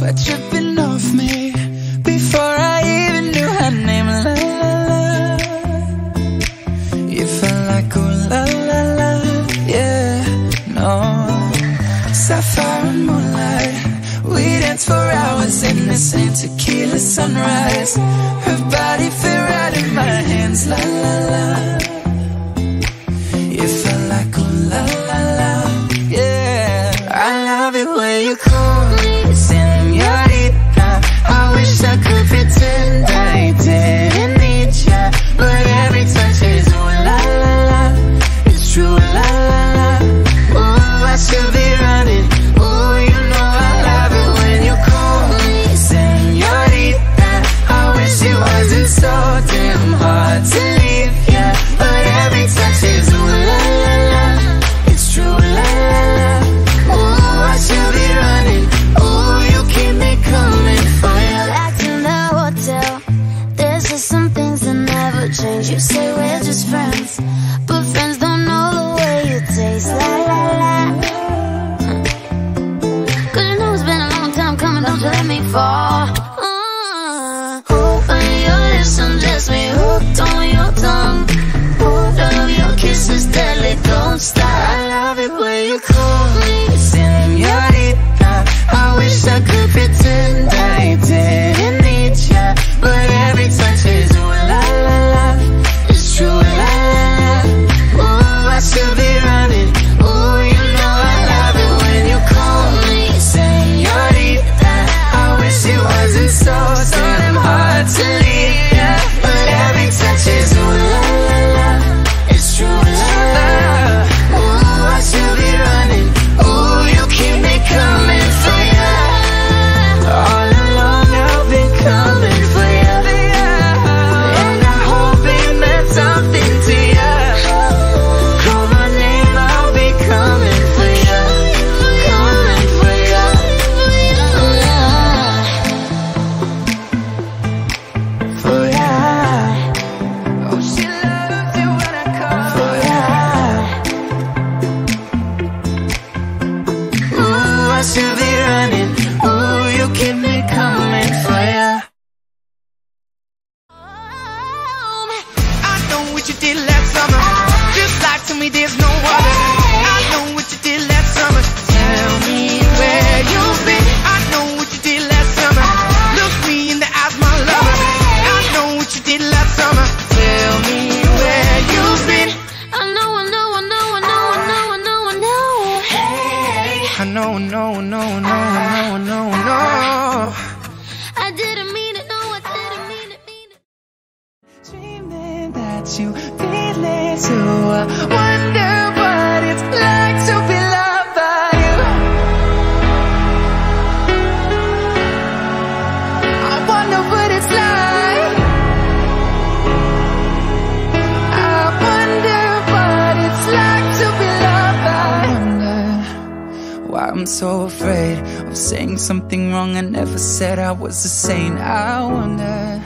sweat dripping off me Before I even knew her name, la la la. You felt like ooh la la la, yeah, no. Sapphire and moonlight, we danced for hours in the same tequila sunrise. change. You say we're just friends, but friends don't know the way you taste. La la la. Cause you know it's been a long time coming, don't you let me fall. Uh, open your lips and just me hooked on your tongue. All of your kisses. I should be running Ooh, you keep me coming for ya. I know what you did last summer Just lie to me, there's I know, no, no, no, no, no, no. I didn't mean it, no, I didn't mean it, mean it. Dreaming that you feel it too. Wonder. I'm so afraid of saying something wrong. I never said I was a saint I wonder